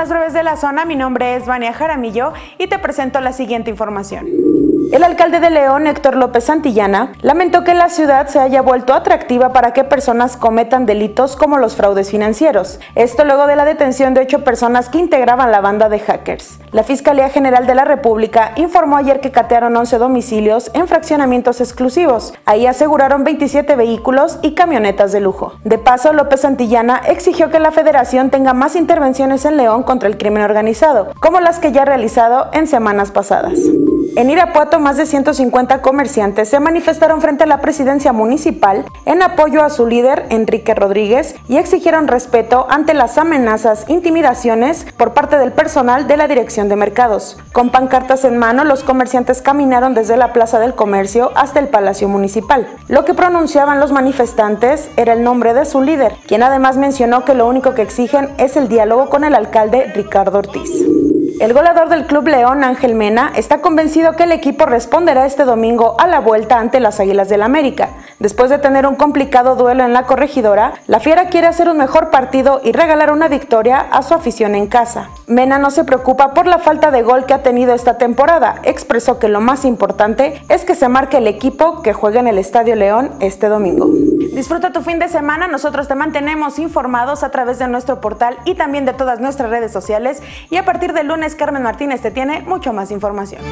las breves de la zona, mi nombre es Vania Jaramillo y te presento la siguiente información. El alcalde de León, Héctor López Santillana, lamentó que la ciudad se haya vuelto atractiva para que personas cometan delitos como los fraudes financieros. Esto luego de la detención de ocho personas que integraban la banda de hackers. La Fiscalía General de la República informó ayer que catearon 11 domicilios en fraccionamientos exclusivos. Ahí aseguraron 27 vehículos y camionetas de lujo. De paso, López Santillana exigió que la federación tenga más intervenciones en León contra el crimen organizado, como las que ya ha realizado en semanas pasadas. En Irapuato, más de 150 comerciantes se manifestaron frente a la presidencia municipal en apoyo a su líder, Enrique Rodríguez, y exigieron respeto ante las amenazas, intimidaciones por parte del personal de la Dirección de Mercados. Con pancartas en mano, los comerciantes caminaron desde la Plaza del Comercio hasta el Palacio Municipal. Lo que pronunciaban los manifestantes era el nombre de su líder, quien además mencionó que lo único que exigen es el diálogo con el alcalde Ricardo Ortiz. El goleador del Club León, Ángel Mena, está convencido que el equipo responderá este domingo a la vuelta ante las Águilas del América. Después de tener un complicado duelo en la corregidora, la Fiera quiere hacer un mejor partido y regalar una victoria a su afición en casa. Mena no se preocupa por la falta de gol que ha tenido esta temporada. Expresó que lo más importante es que se marque el equipo que juega en el Estadio León este domingo. Disfruta tu fin de semana, nosotros te mantenemos informados a través de nuestro portal y también de todas nuestras redes sociales y a partir del lunes Carmen Martínez te tiene mucho más información.